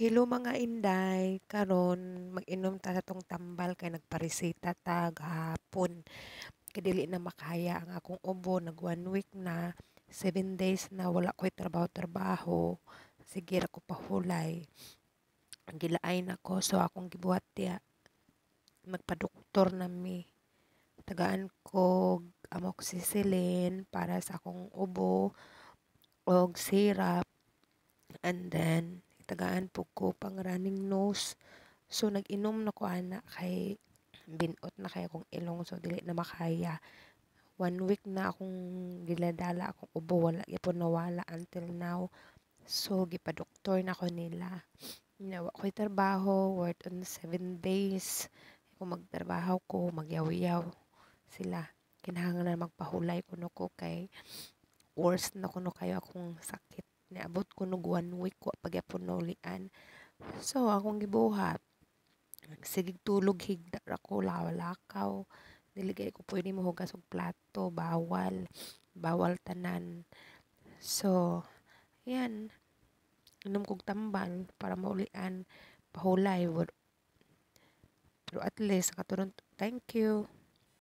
Hello mga inday, karon mag-inom ta sa tong tambal kay nagparesita ta gahapon. Kay dili na makaya ang akong ubo, nag one week na, seven days na wala ko'y trabaho-trabaho. Sige ra ko pahulay. Ang gilaay na ko, so akong gibuhat diya. Magpadoktor na mi. Tagaan ko amoxicillin para sa akong ubo og syrup and then tagaan po ko pang running nose. So, nag-inom na ko ana kay binot na kay akong ilong so dili na makaya. One week na akong giladala akong ubo wala gyapon nawala until now. So gipa-doktor na ko nila. Nawa ko'y trabaho worth on 7 days. Kung magtrabaho ko, magyaw-yaw sila. Kinahanglan na magpahulay kuno ko kay worse na kuno kayo akong sakit. Niabot ko nog one week wa pagyapon naulian. So akong gibuhat. Sige tulog higda ra ko lakaw. Dili gay ko pwede mohugas og plato, bawal. Bawal tanan. So, yan. Inom kog tambal para maulian pahulay. Pero at least, katuron, thank you.